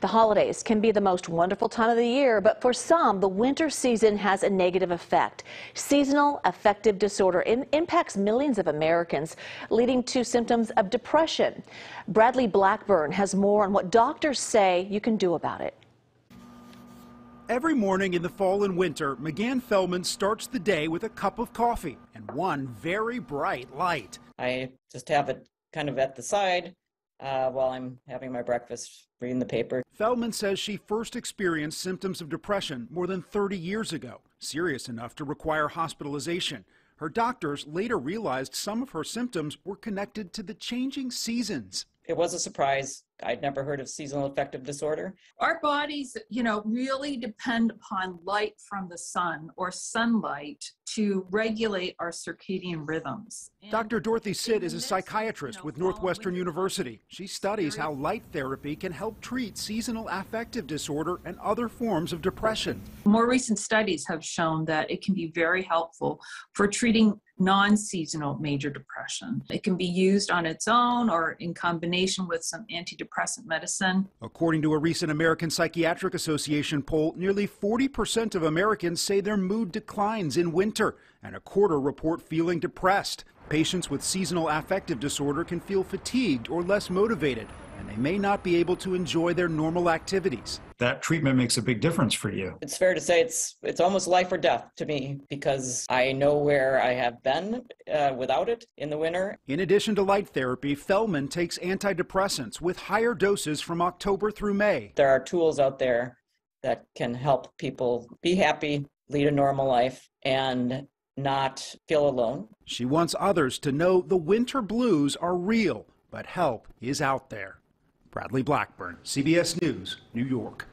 The holidays can be the most wonderful time of the year, but for some, the winter season has a negative effect. Seasonal affective disorder in- impacts millions of Americans, leading to symptoms of depression. Bradley Blackburn has more on what doctors say you can do about it. Every morning in the fall and winter, McGann Fellman starts the day with a cup of coffee and one very bright light. I just have it kind of at the side uh, while I'm having my breakfast, reading the paper. Fellman says she first experienced symptoms of depression more than 30 years ago, serious enough to require hospitalization. Her doctors later realized some of her symptoms were connected to the changing seasons. It was a surprise. I'd never heard of seasonal affective disorder. Our bodies, you know, really depend upon light from the sun or sunlight to regulate our circadian rhythms. And Dr. Dorothy Sit is a the midst of, psychiatrist you know, with Northwestern University. She studies how light therapy can help treat seasonal affective disorder and other forms of depression. More recent studies have shown that it can be very helpful for treating non seasonal major depression. It can be used on its own or in combination with some antidepressant medicine. According to a recent American Psychiatric Association poll, nearly 40% of Americans say their mood declines in winter, and a quarter report feeling depressed. Patients with seasonal affective disorder can feel fatigued or less motivated, and they may not be able to enjoy their normal activities. that treatment makes a big difference for you. It's fair to say it's it's almost life or death to me because I know where I have been uh, without it in the winter. In addition to light therapy, Fellman takes antidepressants with higher doses from October through May. There are tools out there that can help people be happy, lead a normal life, and not feel alone. She wants others to know the winter blues are real, but help is out there. Bradley Blackburn, CBS News, New York.